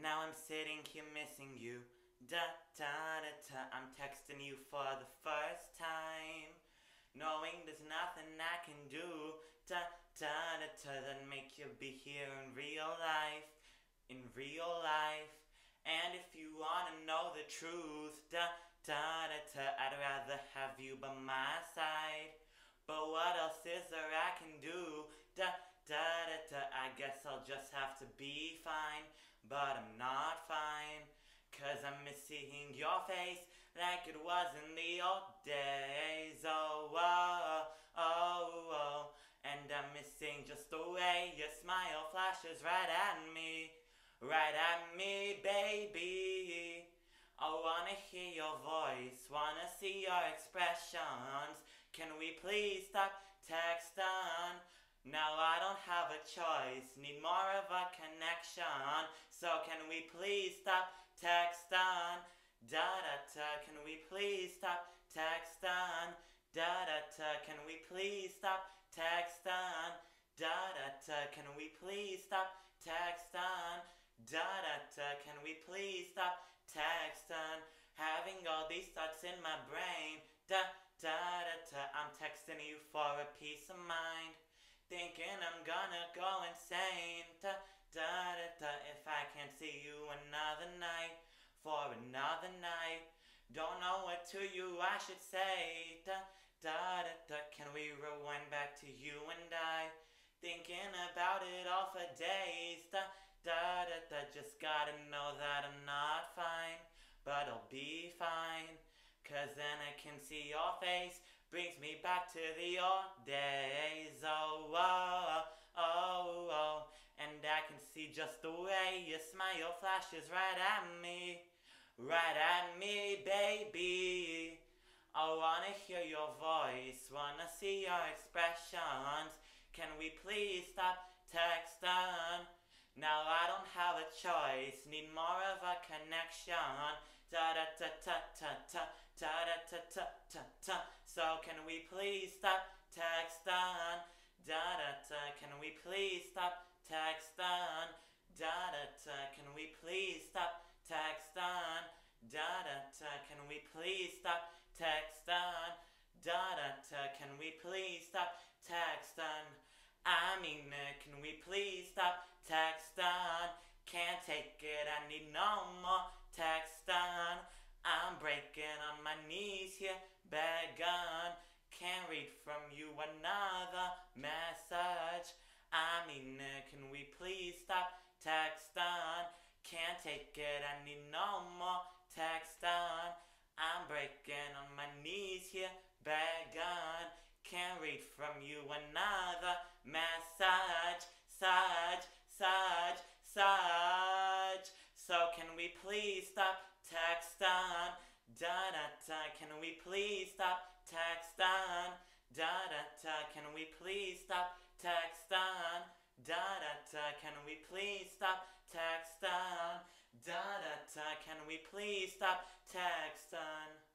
Now I'm sitting here missing you. Da da da da. I'm texting you for the first time. Knowing there's nothing I can do. Da da da da. That make you be here in real life. In real life. And if you wanna know the truth, da da da da. I'd rather have you by my side. But what else is there I can do? Da da da da. I guess I'll just have to be. But I'm not fine. Cause I'm missing your face like it was in the old days. Oh, oh, oh, oh. And I'm missing just the way your smile flashes right at me. Right at me, baby. I wanna hear your voice, wanna see your expressions. Can we please stop texting? Now I don't have a choice, need more of a connection. So can we please stop texting? Da da da, can we please stop texting? Da da da, can we please stop texting? Da da da, can we please stop texting? Da da da, can we please stop texting? Having all these thoughts in my brain. Da da da da, I'm texting you for a peace of mind. Thinking I'm gonna go insane. Da da da if I can't see you another night. For another night. Don't know what to you I should say. Da da da can we rewind back to you and I? Thinking about it all for days. Da da da da, just gotta know that I'm not fine. But I'll be fine. Cause then I can see your face. Brings me back to the old days. just the way your smile flashes right at me, right at me, baby. I wanna hear your voice, wanna see your expressions. Can we please stop texting? Now I don't have a choice, need more of a connection. Da da ta ta ta ta da da ta ta ta ta. So can we please stop texting? Da da ta. Can we please stop texting? Please stop texting? I mean, uh, can we please stop texting? Can't take it, I need no more texting. I'm breaking on my knees here, begging. Can't read from you another message. I mean, uh, can we please stop texting? Can't take it, I need no more texting. I'm breaking on my knees here. Read from you another message. Such, such, such. So can we please stop texting? Da da da. Can we please stop texting? Da da da. Can we please stop texting? Da da da. Can we please stop texting? Da da da. Can we please stop texting?